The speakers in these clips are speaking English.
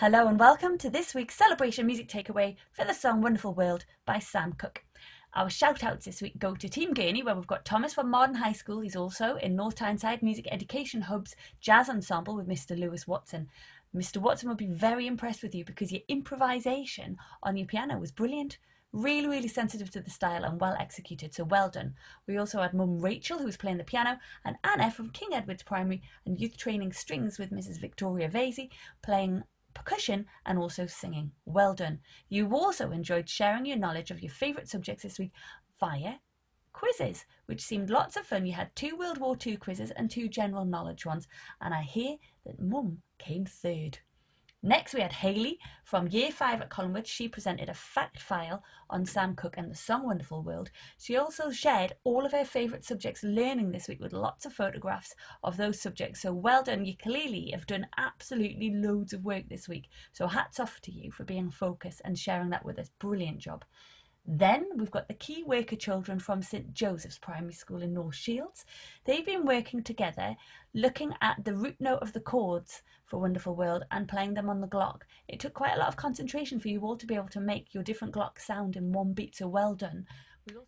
Hello and welcome to this week's celebration music takeaway for the song Wonderful World by Sam Cooke. Our shout outs this week go to Team Gurney, where we've got Thomas from Marden High School. He's also in North Tyneside Music Education Hub's jazz ensemble with Mr. Lewis Watson. Mr. Watson will be very impressed with you because your improvisation on your piano was brilliant. Really, really sensitive to the style and well executed, so well done. We also had Mum Rachel, who was playing the piano, and Anna from King Edward's Primary and Youth Training Strings with Mrs. Victoria Vasey playing percussion, and also singing. Well done. You also enjoyed sharing your knowledge of your favourite subjects this week via quizzes, which seemed lots of fun. You had two World War II quizzes and two general knowledge ones, and I hear that Mum came third. Next, we had Haley from Year 5 at Collingwood. She presented a fact file on Sam Cooke and the song Wonderful World. She also shared all of her favourite subjects learning this week with lots of photographs of those subjects. So well done. You clearly have done absolutely loads of work this week. So hats off to you for being focused and sharing that with us. Brilliant job. Then we've got the key worker children from St Joseph's Primary School in North Shields. They've been working together looking at the root note of the chords for Wonderful World and playing them on the Glock. It took quite a lot of concentration for you all to be able to make your different Glock sound in one beat, so well done.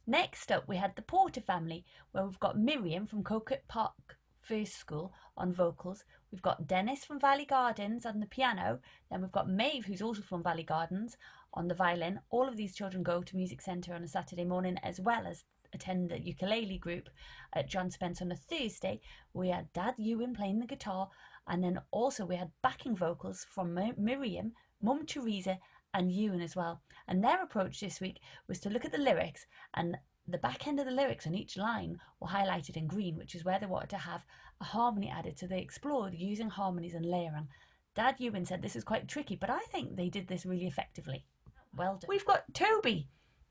Next up, we had the Porter family, where we've got Miriam from Coquet Park First School on vocals. We've got Dennis from Valley Gardens on the piano. Then we've got Maeve, who's also from Valley Gardens, on the violin. All of these children go to Music Centre on a Saturday morning as well as attend the ukulele group at John Spence on a Thursday. We had Dad Ewan playing the guitar, and then also we had backing vocals from Miriam, Mum Teresa, and Ewan as well. And their approach this week was to look at the lyrics and the back end of the lyrics on each line were highlighted in green, which is where they wanted to have a harmony added. So they explored using harmonies and layering. Dad Ewan said this is quite tricky, but I think they did this really effectively. Well done. We've got Toby.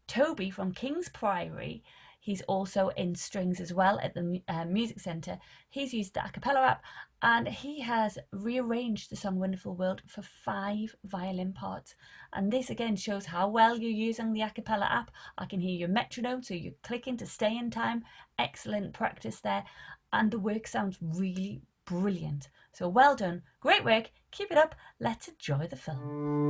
Toby from King's Priory. He's also in strings as well at the uh, Music Centre. He's used the acapella app and he has rearranged the song Wonderful World for five violin parts. And this again shows how well you're using the acapella app. I can hear your metronome, so you're clicking to stay in time. Excellent practice there. And the work sounds really brilliant. So well done. Great work. Keep it up. Let's enjoy the film.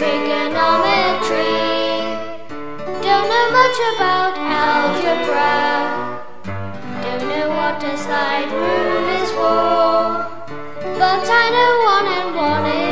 Trigonometry. Don't know much about algebra. Don't know what a slide rule is for. But I know one and one is